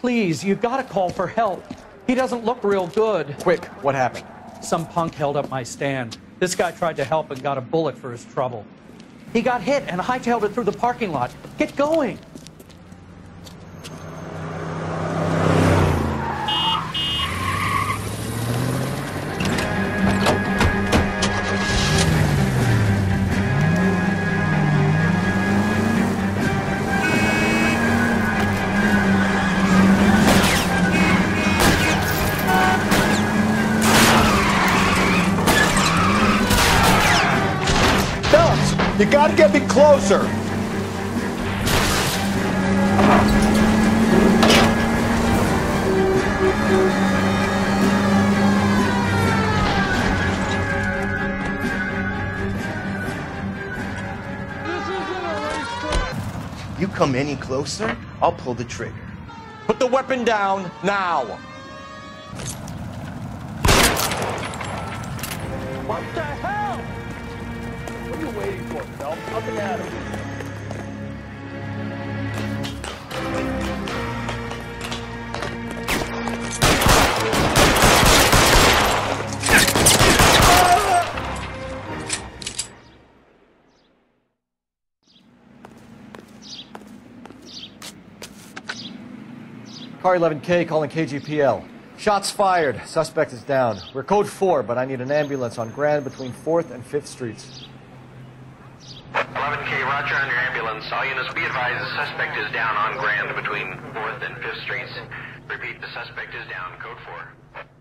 Please, you've gotta call for help. He doesn't look real good. Quick, what happened? Some punk held up my stand. This guy tried to help and got a bullet for his trouble. He got hit and hightailed it through the parking lot. Get going. You gotta get me closer. You come any closer, I'll pull the trigger. Put the weapon down now. What the hell? Phelps? Nothing at him. Car 11K calling KGPL. Shots fired. Suspect is down. We're code 4, but I need an ambulance on Grand between 4th and 5th Streets. 11K, roger on your ambulance. All units be advised the suspect is down on Grand between 4th and 5th Streets. Repeat, the suspect is down. Code 4.